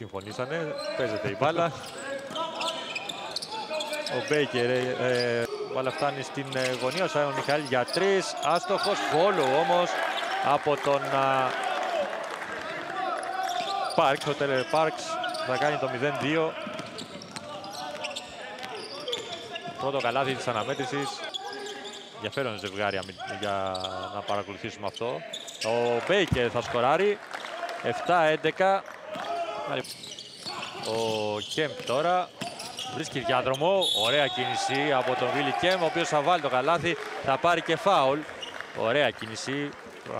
Συμφωνήσανε, παίζεται η μπάλα. Ο Μπέικερ, ε, ε, μπάλα φτάνει στην ε, γωνία, ο Σάιον Μιχαήλ για τρεις. Άστοχος, φόλο όμως από τον Πάρξ, ο Τέλερ Πάρξ θα κάνει το 0-2. Πρώτο καλάθι της αναμέτρησης. Ενδιαφέρον ζευγάρι για να παρακολουθήσουμε αυτό. Ο Μπέικερ θα σκοράρει. 7-11. Ο Κέμπ τώρα βρίσκει διάδρομο. Ωραία κίνηση από τον Βίλι Κέμπ, ο οποίος θα βάλει το καλάθι. Θα πάρει και φάουλ. Ωραία κίνηση.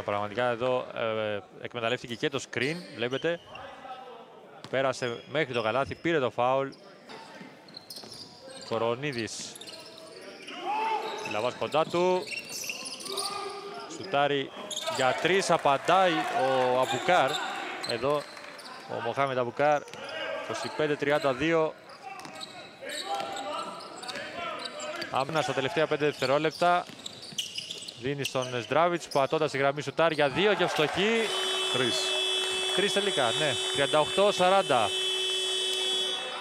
Πραγματικά εδώ ε, εκμεταλλεύτηκε και το screen, βλέπετε. Πέρασε μέχρι το καλάθι, πήρε το φάουλ. Κορονίδης. Λαβάς κοντά του. Σουτάρει για τρεις, απαντάει ο Αμπουκάρ. Εδώ ο Μοχάμεντ Αμπουκάρ 25-32. Άμυνα στα τελευταία 5 δευτερόλεπτα. Δίνει στον Σδράβιτς πατώντας τη γραμμή σουτάρει για 2 και ευστοχεί. Τρεις. Τρεις τελικά, ναι. 38-40.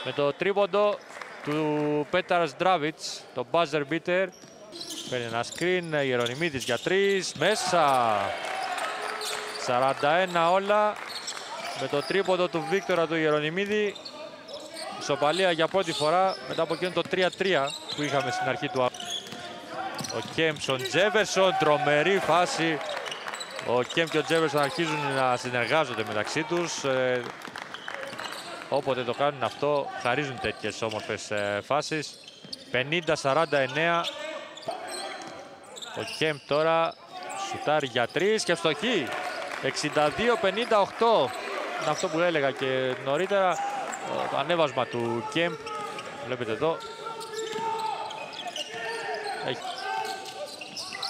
Με το τρίποντο του Πέταρ Σδράβιτς, το buzzer beater. Παίρνει ένα screen, Ιερονιμίδης για 3, μέσα. 41 όλα με το τρίποντο του Βίκτορα του Ιερονιμίδη. Ισοπαλία για πρώτη φορά μετά από εκείνο το 3-3 που είχαμε στην αρχή του Ο Κέμψον Τζέβερσον, τρομερή φάση. Ο Κέμ και ο Τζέβερσον αρχίζουν να συνεργάζονται μεταξύ τους. Ε, όποτε το κάνουν αυτό, χαρίζουν τέτοιες όμορφες ε, φάσεις. 50-49. Ο Κέμ τώρα σουτάρει για τρεις και φτωχή. 62-58 είναι αυτό που έλεγα και νωρίτερα. Το ανέβασμα του Κέμπ. Βλέπετε εδώ. Έχει.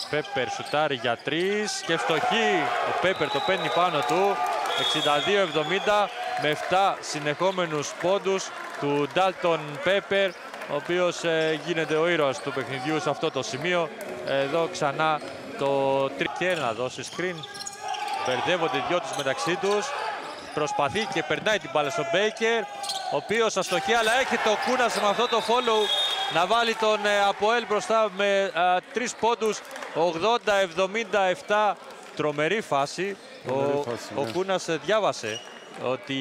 Πέπερ σουτάρει για τρεις και φτωχή. Ο Πέπερ το παίρνει πάνω του. 62-70 με 7 συνεχόμενους πόντους του Ντάλτον Πέπερ ο οποίος ε, γίνεται ο ήρωας του παιχνιδιού σε αυτό το σημείο. Εδώ ξανά το τρικέρ να δώσει screen. Μπερδεύονται οι δυο τους μεταξύ τους. Προσπαθεί και περνάει την μπάλα στον Μπέικερ, ο οποίος αστοχεί, αλλά έχει το κούνας με αυτό το follow να βάλει τον ε, Αποέλ μπροστά με α, τρεις πόντους, 80-77, τρομερή φάση. ο, φάση, ο ναι. Κούνας ε, διάβασε ότι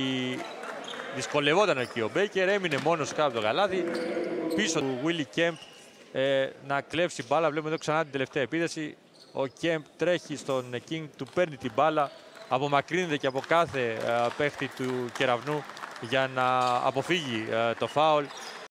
δυσκολευόταν εκεί ο Μπέικερ, έμεινε μόνος κάτω από το καλάθι, πίσω του Βίλι Κέμπ ε, να κλέψει μπάλα. Βλέπουμε εδώ ξανά την τελευταία επίθεση. Ο Κέμπ τρέχει στον Κινγκ, του παίρνει την μπάλα, απομακρύνεται και από κάθε ε, παίχτη του Κεραυνού για να αποφύγει ε, το φάουλ.